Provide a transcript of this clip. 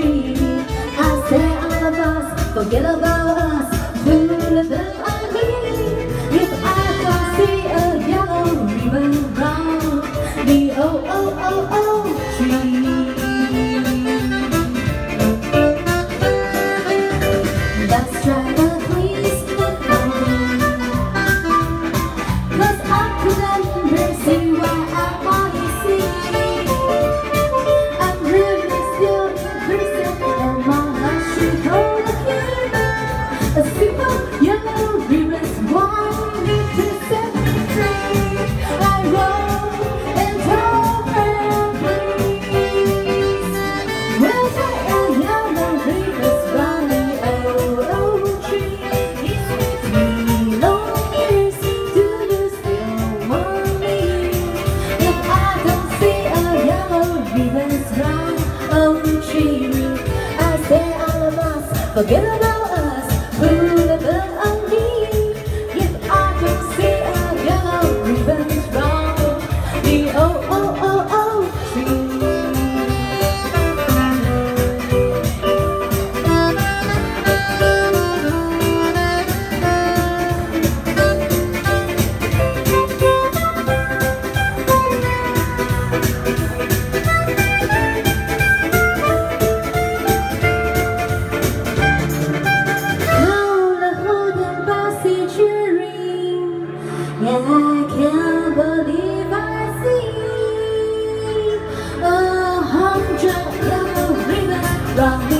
dream. I say all of us, forget about us. We'll live. If I can see a yellow river round the oh oh oh oh tree. Forget about 라